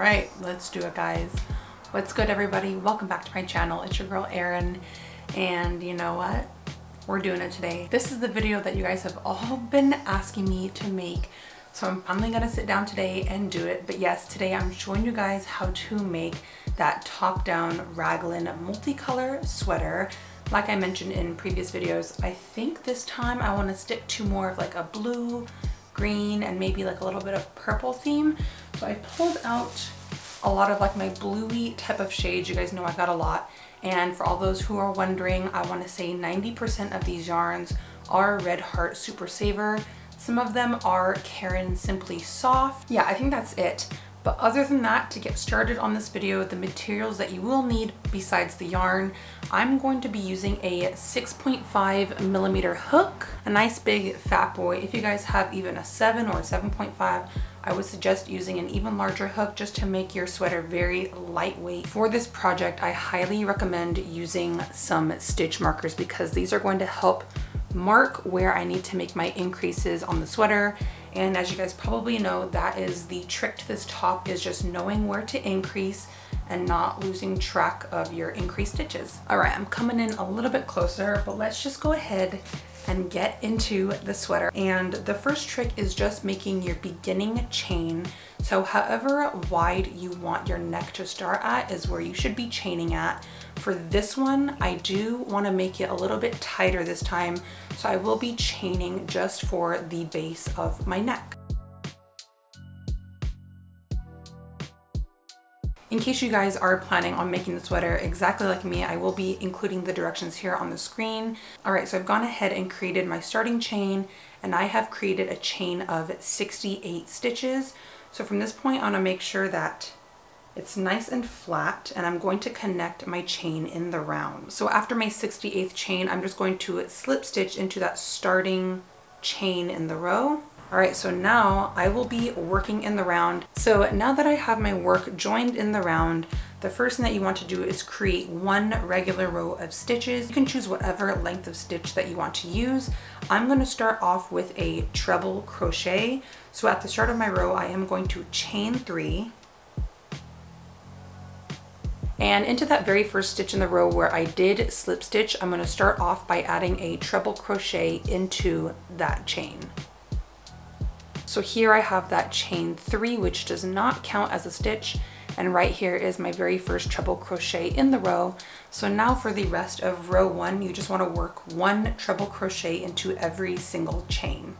right, let's do it guys. What's good everybody? Welcome back to my channel. It's your girl Erin and you know what? We're doing it today. This is the video that you guys have all been asking me to make so I'm finally gonna sit down today and do it. But yes, today I'm showing you guys how to make that top-down raglan multicolor sweater. Like I mentioned in previous videos, I think this time I wanna stick to more of like a blue, green, and maybe like a little bit of purple theme. So I pulled out a lot of like my bluey type of shades. You guys know I got a lot. And for all those who are wondering, I wanna say 90% of these yarns are Red Heart Super Saver. Some of them are Caron Simply Soft. Yeah, I think that's it. But other than that, to get started on this video, the materials that you will need besides the yarn, I'm going to be using a 6.5 millimeter hook, a nice big fat boy. If you guys have even a 7 or a 7.5, I would suggest using an even larger hook just to make your sweater very lightweight. For this project, I highly recommend using some stitch markers because these are going to help mark where I need to make my increases on the sweater. And as you guys probably know, that is the trick to this top is just knowing where to increase and not losing track of your increased stitches. All right, I'm coming in a little bit closer, but let's just go ahead and get into the sweater. And the first trick is just making your beginning chain. So however wide you want your neck to start at is where you should be chaining at. For this one, I do want to make it a little bit tighter this time. So I will be chaining just for the base of my neck. In case you guys are planning on making the sweater exactly like me, I will be including the directions here on the screen. All right, so I've gone ahead and created my starting chain and I have created a chain of 68 stitches. So from this point on, I make sure that it's nice and flat and I'm going to connect my chain in the round. So after my 68th chain, I'm just going to slip stitch into that starting chain in the row all right, so now I will be working in the round. So now that I have my work joined in the round, the first thing that you want to do is create one regular row of stitches. You can choose whatever length of stitch that you want to use. I'm going to start off with a treble crochet. So at the start of my row, I am going to chain three. And into that very first stitch in the row where I did slip stitch, I'm going to start off by adding a treble crochet into that chain. So here I have that chain three, which does not count as a stitch. And right here is my very first treble crochet in the row. So now for the rest of row one, you just wanna work one treble crochet into every single chain.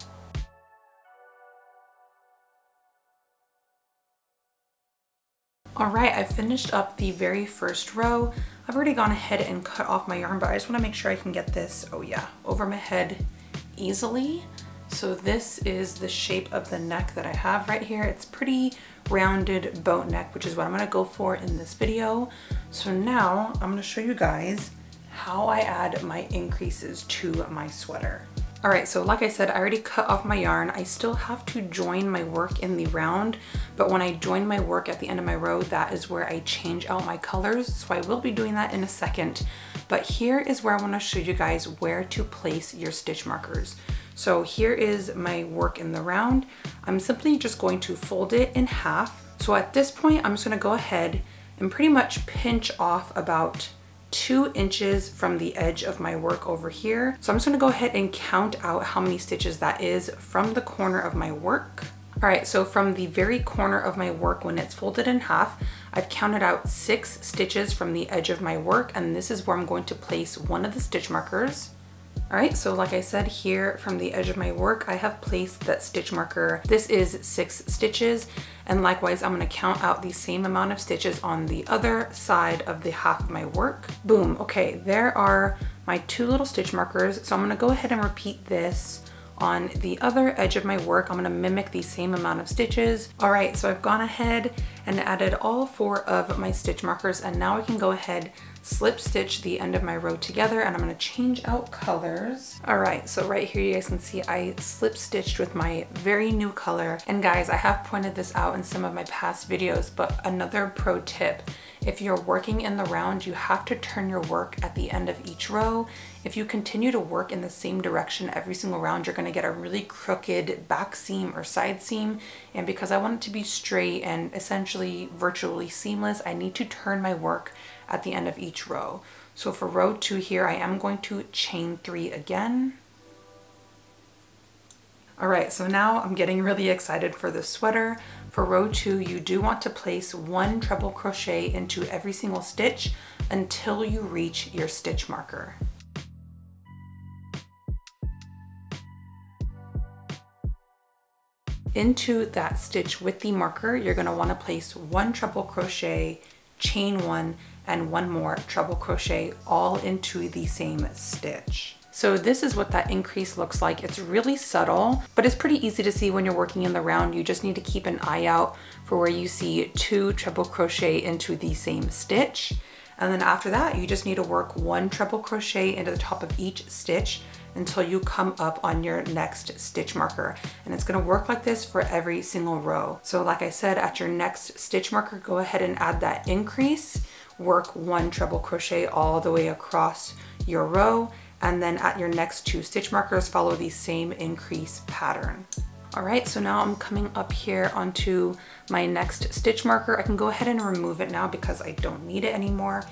All right, I've finished up the very first row. I've already gone ahead and cut off my yarn, but I just wanna make sure I can get this, oh yeah, over my head easily. So this is the shape of the neck that I have right here. It's pretty rounded boat neck, which is what I'm gonna go for in this video. So now I'm gonna show you guys how I add my increases to my sweater. All right, so like I said, I already cut off my yarn. I still have to join my work in the round, but when I join my work at the end of my row, that is where I change out my colors. So I will be doing that in a second. But here is where I wanna show you guys where to place your stitch markers. So here is my work in the round. I'm simply just going to fold it in half. So at this point, I'm just gonna go ahead and pretty much pinch off about two inches from the edge of my work over here. So I'm just gonna go ahead and count out how many stitches that is from the corner of my work. All right, so from the very corner of my work when it's folded in half, I've counted out six stitches from the edge of my work and this is where I'm going to place one of the stitch markers. All right, so like I said here from the edge of my work, I have placed that stitch marker. This is six stitches. And likewise, I'm gonna count out the same amount of stitches on the other side of the half of my work. Boom, okay, there are my two little stitch markers. So I'm gonna go ahead and repeat this on the other edge of my work. I'm gonna mimic the same amount of stitches. All right, so I've gone ahead and added all four of my stitch markers and now I can go ahead slip stitch the end of my row together and I'm gonna change out colors. All right, so right here you guys can see I slip stitched with my very new color. And guys, I have pointed this out in some of my past videos, but another pro tip If you're working in the round, you have to turn your work at the end of each row. If you continue to work in the same direction every single round, you're gonna get a really crooked back seam or side seam. And because I want it to be straight and essentially virtually seamless, I need to turn my work at the end of each row. So for row two here, I am going to chain three again. All right, so now I'm getting really excited for the sweater. For row two, you do want to place one treble crochet into every single stitch until you reach your stitch marker. Into that stitch with the marker, you're gonna wanna place one treble crochet, chain one, and one more treble crochet all into the same stitch. So this is what that increase looks like. It's really subtle, but it's pretty easy to see when you're working in the round. You just need to keep an eye out for where you see two treble crochet into the same stitch. And then after that, you just need to work one treble crochet into the top of each stitch until you come up on your next stitch marker. And it's gonna work like this for every single row. So like I said, at your next stitch marker, go ahead and add that increase, work one treble crochet all the way across your row, and then at your next two stitch markers, follow the same increase pattern. All right, so now I'm coming up here onto my next stitch marker. I can go ahead and remove it now because I don't need it anymore.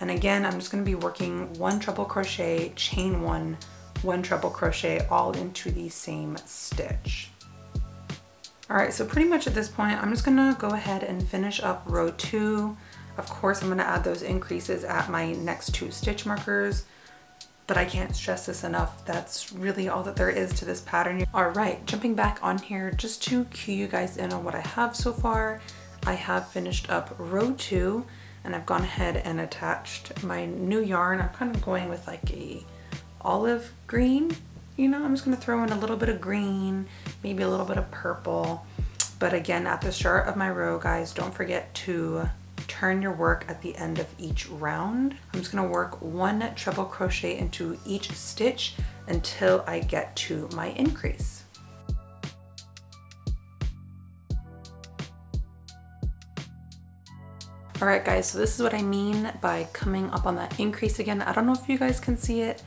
And again, I'm just gonna be working one treble crochet, chain one, one treble crochet all into the same stitch. All right, so pretty much at this point, I'm just gonna go ahead and finish up row two. Of course, I'm gonna add those increases at my next two stitch markers but I can't stress this enough. That's really all that there is to this pattern. All right, jumping back on here just to cue you guys in on what I have so far. I have finished up row two and I've gone ahead and attached my new yarn. I'm kind of going with like a olive green. You know, I'm just gonna throw in a little bit of green, maybe a little bit of purple. But again, at the start of my row, guys, don't forget to turn your work at the end of each round. I'm just gonna work one treble crochet into each stitch until I get to my increase. All right guys, so this is what I mean by coming up on that increase again. I don't know if you guys can see it,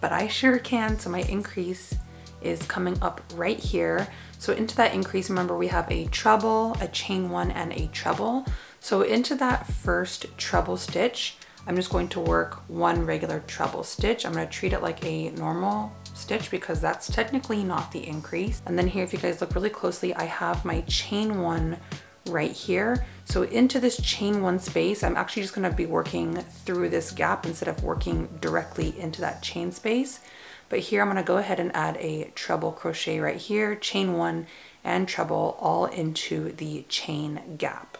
but I sure can. So my increase is coming up right here. So into that increase, remember we have a treble, a chain one, and a treble. So into that first treble stitch, I'm just going to work one regular treble stitch. I'm gonna treat it like a normal stitch because that's technically not the increase. And then here, if you guys look really closely, I have my chain one right here. So into this chain one space, I'm actually just gonna be working through this gap instead of working directly into that chain space. But here I'm gonna go ahead and add a treble crochet right here, chain one and treble all into the chain gap.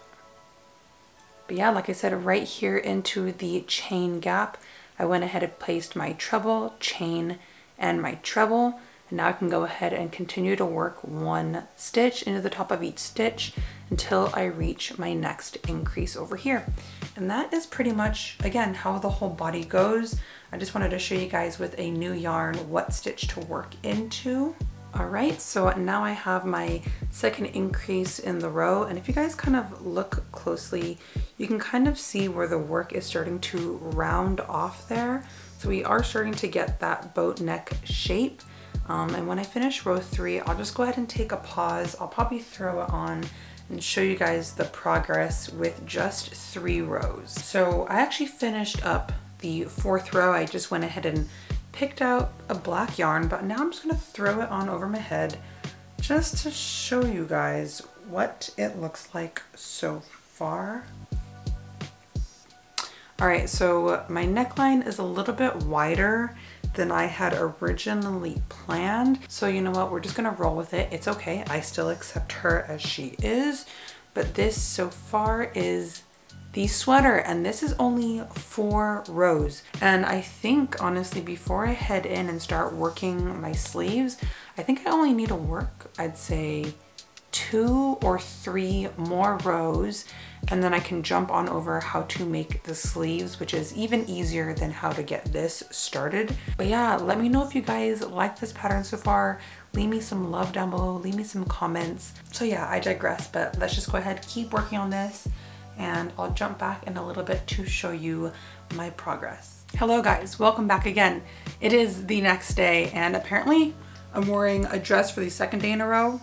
But yeah, like I said, right here into the chain gap, I went ahead and placed my treble, chain, and my treble. And now I can go ahead and continue to work one stitch into the top of each stitch until I reach my next increase over here. And that is pretty much, again, how the whole body goes. I just wanted to show you guys with a new yarn what stitch to work into. All right, so now I have my second increase in the row. And if you guys kind of look closely, you can kind of see where the work is starting to round off there. So we are starting to get that boat neck shape. Um, and when I finish row three, I'll just go ahead and take a pause. I'll probably throw it on and show you guys the progress with just three rows. So I actually finished up the fourth row. I just went ahead and picked out a black yarn, but now I'm just gonna throw it on over my head just to show you guys what it looks like so far. All right, so my neckline is a little bit wider than I had originally planned. So you know what, we're just gonna roll with it. It's okay, I still accept her as she is, but this so far is the sweater and this is only four rows. And I think honestly before I head in and start working my sleeves I think I only need to work I'd say two or three more rows and then I can jump on over how to make the sleeves which is even easier than how to get this started. But yeah let me know if you guys like this pattern so far. Leave me some love down below. Leave me some comments. So yeah I digress but let's just go ahead keep working on this and I'll jump back in a little bit to show you my progress. Hello guys, welcome back again. It is the next day and apparently I'm wearing a dress for the second day in a row.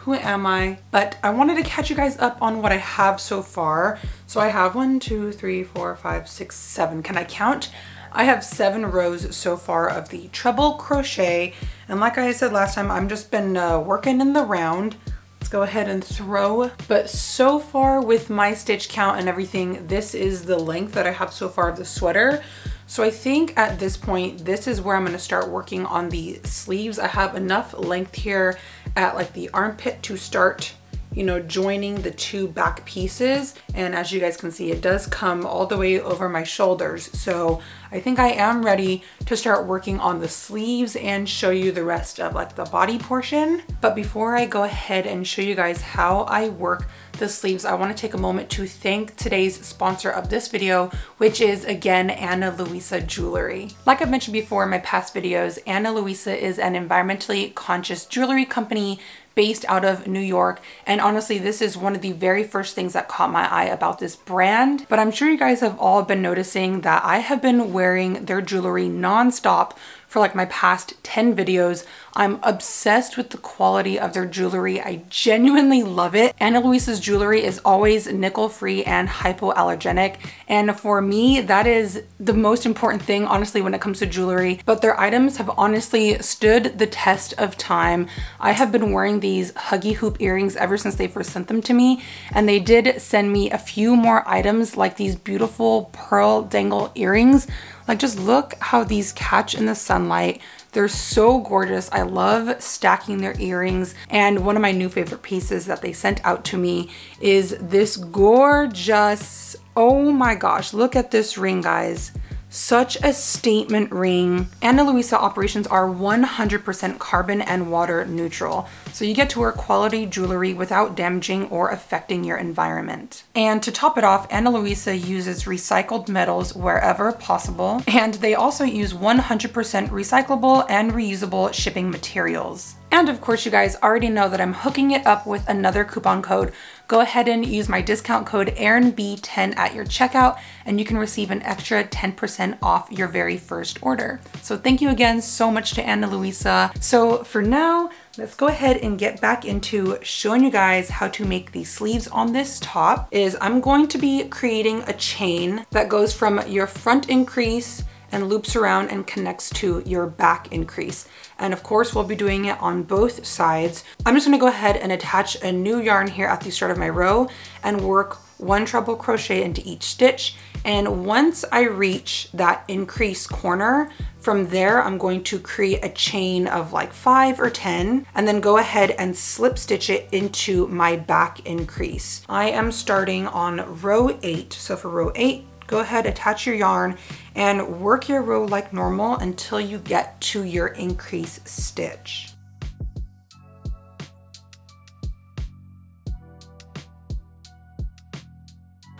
Who am I? But I wanted to catch you guys up on what I have so far. So I have one, two, three, four, five, six, seven. Can I count? I have seven rows so far of the treble crochet. And like I said last time, I've just been uh, working in the round. Let's go ahead and throw. But so far with my stitch count and everything, this is the length that I have so far of the sweater. So I think at this point, this is where I'm gonna start working on the sleeves. I have enough length here at like the armpit to start you know, joining the two back pieces. And as you guys can see, it does come all the way over my shoulders. So I think I am ready to start working on the sleeves and show you the rest of like the body portion. But before I go ahead and show you guys how I work the sleeves, I wanna take a moment to thank today's sponsor of this video, which is again, Ana Luisa Jewelry. Like I've mentioned before in my past videos, Ana Luisa is an environmentally conscious jewelry company based out of New York. And honestly, this is one of the very first things that caught my eye about this brand. But I'm sure you guys have all been noticing that I have been wearing their jewelry nonstop for like my past 10 videos. I'm obsessed with the quality of their jewelry. I genuinely love it. Ana Luisa's jewelry is always nickel free and hypoallergenic. And for me, that is the most important thing, honestly, when it comes to jewelry. But their items have honestly stood the test of time. I have been wearing these huggy hoop earrings ever since they first sent them to me. And they did send me a few more items like these beautiful pearl dangle earrings like just look how these catch in the sunlight. They're so gorgeous. I love stacking their earrings. And one of my new favorite pieces that they sent out to me is this gorgeous, oh my gosh, look at this ring guys. Such a statement ring. Ana Luisa operations are 100% carbon and water neutral. So you get to wear quality jewelry without damaging or affecting your environment. And to top it off, Ana Luisa uses recycled metals wherever possible. And they also use 100% recyclable and reusable shipping materials. And of course, you guys already know that I'm hooking it up with another coupon code. Go ahead and use my discount code ErinB10 at your checkout and you can receive an extra 10% off your very first order. So thank you again so much to Ana Luisa. So for now, let's go ahead and get back into showing you guys how to make the sleeves on this top is I'm going to be creating a chain that goes from your front increase and loops around and connects to your back increase. And of course, we'll be doing it on both sides. I'm just gonna go ahead and attach a new yarn here at the start of my row and work one treble crochet into each stitch. And once I reach that increase corner, from there, I'm going to create a chain of like five or 10 and then go ahead and slip stitch it into my back increase. I am starting on row eight. So for row eight, go ahead, attach your yarn and work your row like normal until you get to your increase stitch.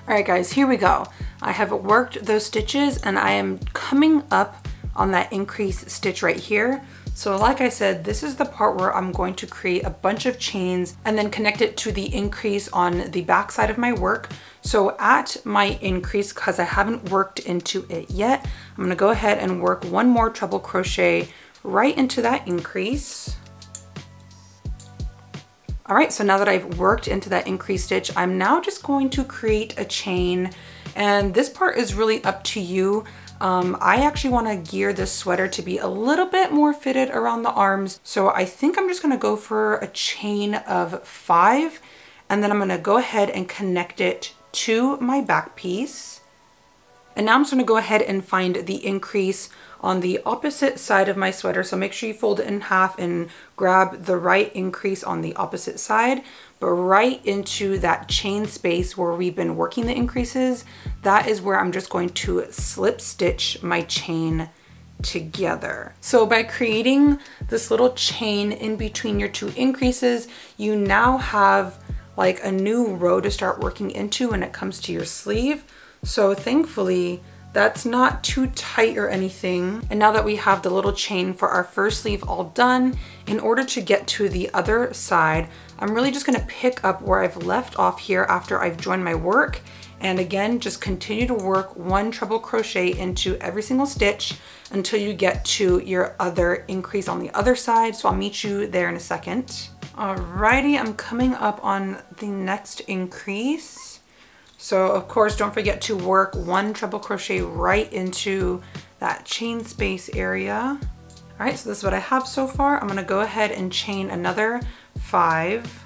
All right guys, here we go. I have worked those stitches and I am coming up on that increase stitch right here. So like I said, this is the part where I'm going to create a bunch of chains and then connect it to the increase on the back side of my work. So at my increase, because I haven't worked into it yet, I'm gonna go ahead and work one more treble crochet right into that increase. All right, so now that I've worked into that increase stitch, I'm now just going to create a chain and this part is really up to you. Um, I actually wanna gear this sweater to be a little bit more fitted around the arms. So I think I'm just gonna go for a chain of five and then I'm gonna go ahead and connect it to my back piece. And now I'm just gonna go ahead and find the increase on the opposite side of my sweater. So make sure you fold it in half and grab the right increase on the opposite side, but right into that chain space where we've been working the increases, that is where I'm just going to slip stitch my chain together. So by creating this little chain in between your two increases, you now have like a new row to start working into when it comes to your sleeve. So thankfully, that's not too tight or anything. And now that we have the little chain for our first sleeve all done in order to get to the other side, I'm really just gonna pick up where I've left off here after I've joined my work. And again, just continue to work one treble crochet into every single stitch until you get to your other increase on the other side. So I'll meet you there in a second. Alrighty, I'm coming up on the next increase. So of course, don't forget to work one treble crochet right into that chain space area. All right, so this is what I have so far. I'm gonna go ahead and chain another five.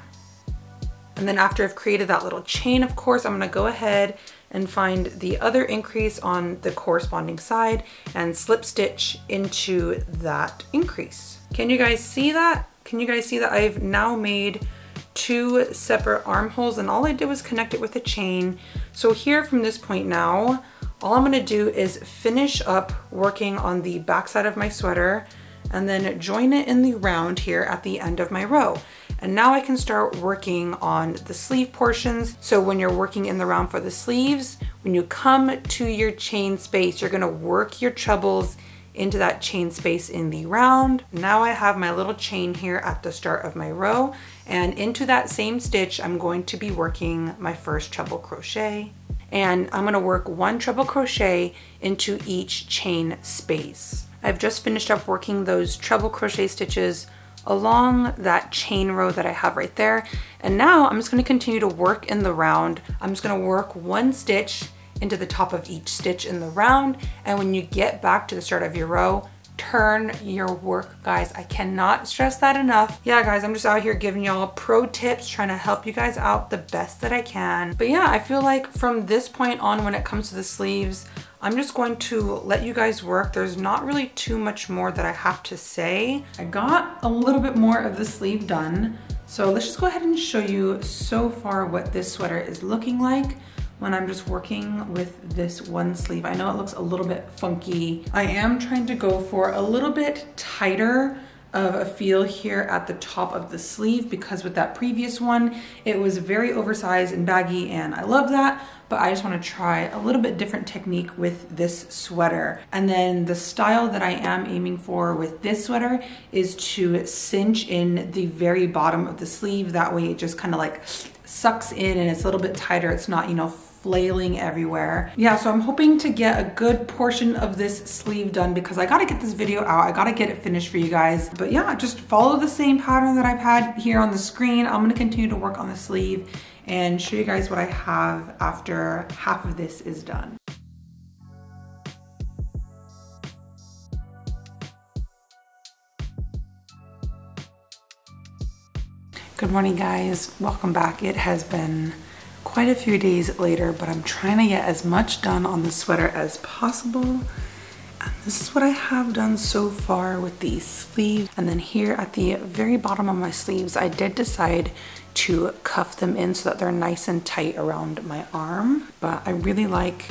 And then after I've created that little chain, of course, I'm gonna go ahead and find the other increase on the corresponding side and slip stitch into that increase. Can you guys see that? Can you guys see that I've now made two separate armholes and all I did was connect it with a chain. So here from this point now, all I'm gonna do is finish up working on the backside of my sweater and then join it in the round here at the end of my row. And now I can start working on the sleeve portions. So when you're working in the round for the sleeves, when you come to your chain space, you're gonna work your trebles into that chain space in the round. Now I have my little chain here at the start of my row and into that same stitch, I'm going to be working my first treble crochet and I'm gonna work one treble crochet into each chain space. I've just finished up working those treble crochet stitches along that chain row that I have right there. And now I'm just gonna continue to work in the round. I'm just gonna work one stitch into the top of each stitch in the round. And when you get back to the start of your row, turn your work, guys. I cannot stress that enough. Yeah, guys, I'm just out here giving y'all pro tips, trying to help you guys out the best that I can. But yeah, I feel like from this point on, when it comes to the sleeves, I'm just going to let you guys work. There's not really too much more that I have to say. I got a little bit more of the sleeve done. So let's just go ahead and show you so far what this sweater is looking like when I'm just working with this one sleeve. I know it looks a little bit funky. I am trying to go for a little bit tighter of a feel here at the top of the sleeve because with that previous one, it was very oversized and baggy and I love that but I just wanna try a little bit different technique with this sweater. And then the style that I am aiming for with this sweater is to cinch in the very bottom of the sleeve. That way it just kind of like sucks in and it's a little bit tighter. It's not, you know, flailing everywhere. Yeah, so I'm hoping to get a good portion of this sleeve done because I gotta get this video out. I gotta get it finished for you guys. But yeah, just follow the same pattern that I've had here on the screen. I'm gonna continue to work on the sleeve and show you guys what I have after half of this is done. Good morning guys, welcome back. It has been quite a few days later, but I'm trying to get as much done on the sweater as possible. And this is what I have done so far with the sleeves. And then here at the very bottom of my sleeves, I did decide to cuff them in so that they're nice and tight around my arm. But I really like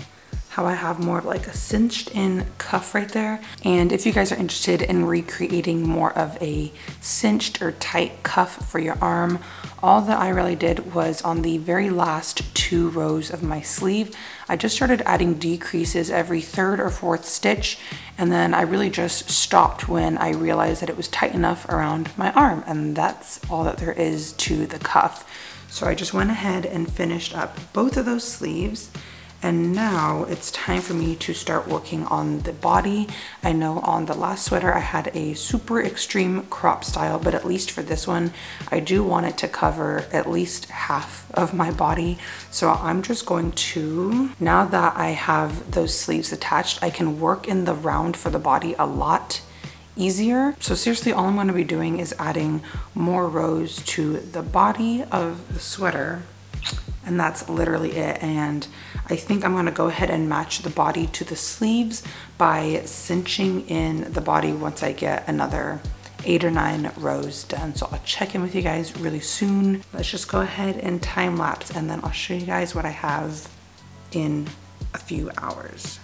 how I have more of like a cinched in cuff right there. And if you guys are interested in recreating more of a cinched or tight cuff for your arm, all that I really did was on the very last two rows of my sleeve, I just started adding decreases every third or fourth stitch. And then I really just stopped when I realized that it was tight enough around my arm. And that's all that there is to the cuff. So I just went ahead and finished up both of those sleeves. And now it's time for me to start working on the body. I know on the last sweater I had a super extreme crop style, but at least for this one, I do want it to cover at least half of my body. So I'm just going to, now that I have those sleeves attached, I can work in the round for the body a lot easier. So seriously, all I'm gonna be doing is adding more rows to the body of the sweater and that's literally it. And I think I'm gonna go ahead and match the body to the sleeves by cinching in the body once I get another eight or nine rows done. So I'll check in with you guys really soon. Let's just go ahead and time lapse and then I'll show you guys what I have in a few hours.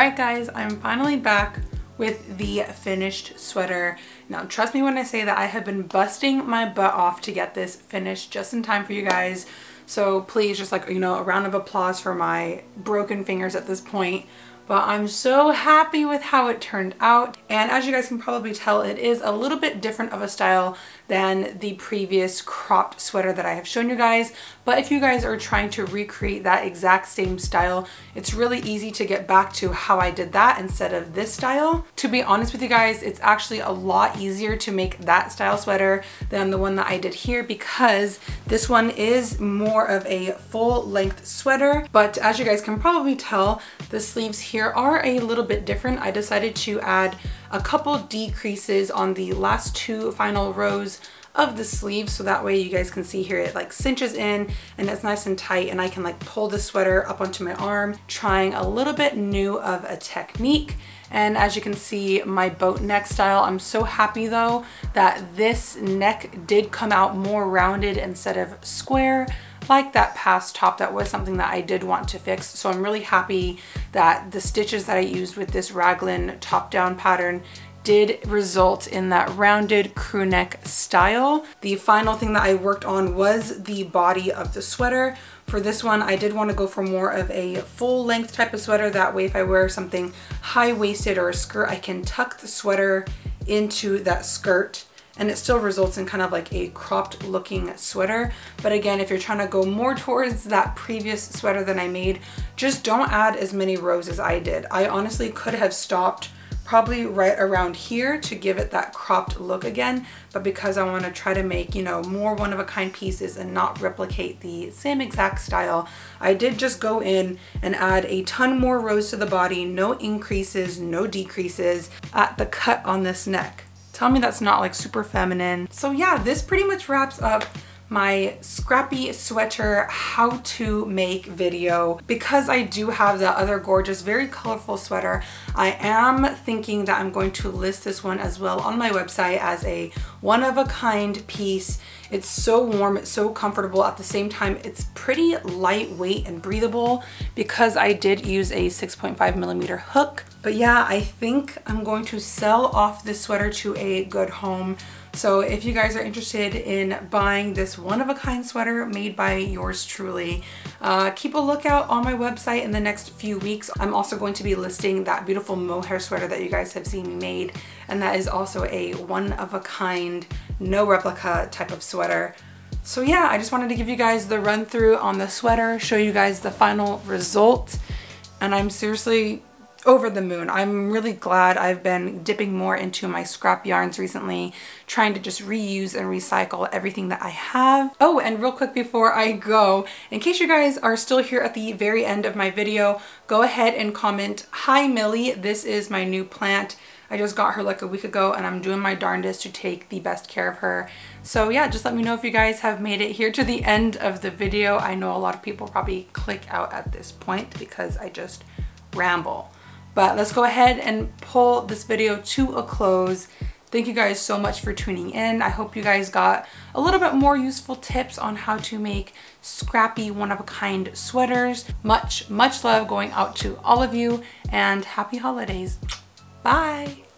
Right, guys, I'm finally back with the finished sweater. Now, trust me when I say that I have been busting my butt off to get this finished just in time for you guys. So please just like, you know, a round of applause for my broken fingers at this point but I'm so happy with how it turned out. And as you guys can probably tell, it is a little bit different of a style than the previous cropped sweater that I have shown you guys. But if you guys are trying to recreate that exact same style, it's really easy to get back to how I did that instead of this style. To be honest with you guys, it's actually a lot easier to make that style sweater than the one that I did here because this one is more of a full length sweater. But as you guys can probably tell, the sleeves here are a little bit different. I decided to add a couple decreases on the last two final rows of the sleeve so that way you guys can see here it like cinches in and it's nice and tight and I can like pull the sweater up onto my arm trying a little bit new of a technique. And as you can see my boat neck style I'm so happy though that this neck did come out more rounded instead of square like that past top that was something that I did want to fix so I'm really happy that the stitches that I used with this raglan top down pattern did result in that rounded crew neck style. The final thing that I worked on was the body of the sweater. For this one, I did want to go for more of a full length type of sweater. That way, if I wear something high waisted or a skirt, I can tuck the sweater into that skirt and it still results in kind of like a cropped looking sweater. But again, if you're trying to go more towards that previous sweater that I made, just don't add as many rows as I did. I honestly could have stopped probably right around here to give it that cropped look again. But because I want to try to make, you know, more one-of-a-kind pieces and not replicate the same exact style, I did just go in and add a ton more rows to the body, no increases, no decreases at the cut on this neck. Tell me that's not like super feminine. So yeah, this pretty much wraps up my scrappy sweater how to make video. Because I do have the other gorgeous, very colorful sweater, I am thinking that I'm going to list this one as well on my website as a one-of-a-kind piece. It's so warm, it's so comfortable. At the same time, it's pretty lightweight and breathable because I did use a 6.5 millimeter hook. But yeah, I think I'm going to sell off this sweater to a good home so if you guys are interested in buying this one-of-a-kind sweater made by yours truly, uh, keep a lookout on my website in the next few weeks. I'm also going to be listing that beautiful mohair sweater that you guys have seen me made, and that is also a one-of-a-kind, no replica type of sweater. So yeah, I just wanted to give you guys the run through on the sweater, show you guys the final result, and I'm seriously over the moon. I'm really glad I've been dipping more into my scrap yarns recently, trying to just reuse and recycle everything that I have. Oh, and real quick before I go, in case you guys are still here at the very end of my video, go ahead and comment, Hi Millie, this is my new plant. I just got her like a week ago and I'm doing my darndest to take the best care of her. So yeah, just let me know if you guys have made it here to the end of the video. I know a lot of people probably click out at this point because I just ramble. But let's go ahead and pull this video to a close. Thank you guys so much for tuning in. I hope you guys got a little bit more useful tips on how to make scrappy one-of-a-kind sweaters. Much, much love going out to all of you and happy holidays. Bye.